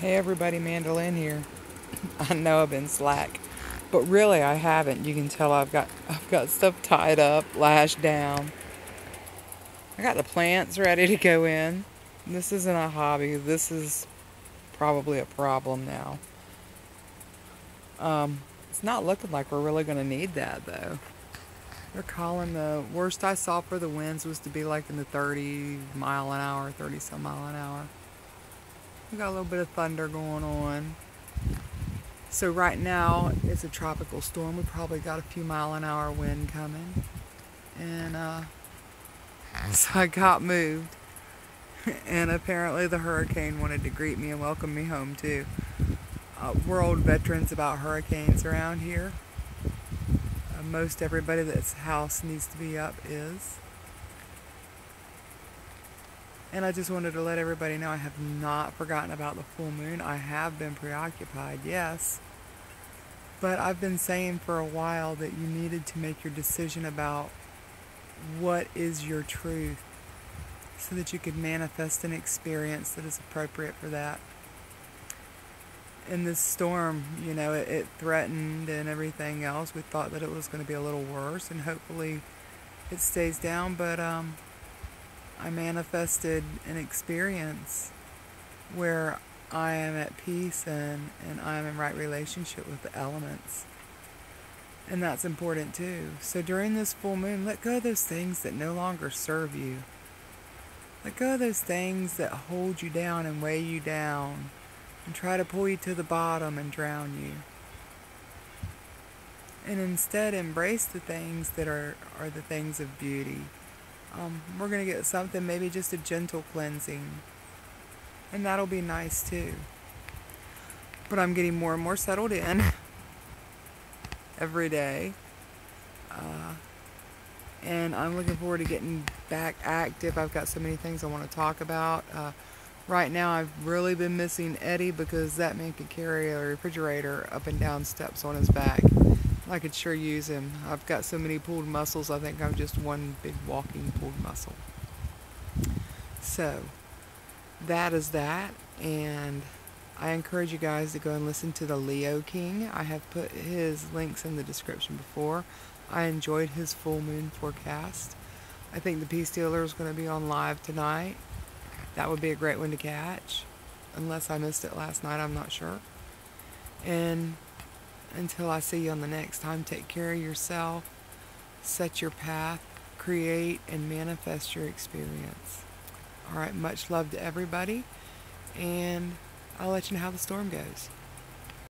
Hey everybody, MandaLynn here. I know I've been slack, but really I haven't. You can tell I've got I've got stuff tied up, lashed down. I got the plants ready to go in. This isn't a hobby. This is probably a problem now. Um, it's not looking like we're really going to need that though. They're calling the worst I saw for the winds was to be like in the 30 mile an hour, 30 some mile an hour. We got a little bit of thunder going on. So right now it's a tropical storm. We probably got a few mile an hour wind coming. And uh, so I got moved. And apparently the hurricane wanted to greet me and welcome me home too. Uh, we're old veterans about hurricanes around here. Uh, most everybody that's house needs to be up is. And I just wanted to let everybody know I have not forgotten about the full moon. I have been preoccupied, yes. But I've been saying for a while that you needed to make your decision about what is your truth so that you could manifest an experience that is appropriate for that. In this storm, you know, it, it threatened and everything else. We thought that it was going to be a little worse, and hopefully it stays down. But um, I manifested an experience where I am at peace and, and I am in right relationship with the elements. And that's important too. So during this full moon, let go of those things that no longer serve you. Let go of those things that hold you down and weigh you down and try to pull you to the bottom and drown you. And instead embrace the things that are, are the things of beauty um, we're going to get something, maybe just a gentle cleansing. And that'll be nice too. But I'm getting more and more settled in every day. Uh, and I'm looking forward to getting back active. I've got so many things I want to talk about. Uh, right now, I've really been missing Eddie because that man could carry a refrigerator up and down steps on his back. I could sure use him. I've got so many pulled muscles, I think I'm just one big walking pulled muscle. So, that is that, and I encourage you guys to go and listen to the Leo King. I have put his links in the description before. I enjoyed his full moon forecast. I think the Peace Dealer is going to be on live tonight. That would be a great one to catch. Unless I missed it last night, I'm not sure. And until I see you on the next time, take care of yourself, set your path, create and manifest your experience. All right, much love to everybody, and I'll let you know how the storm goes.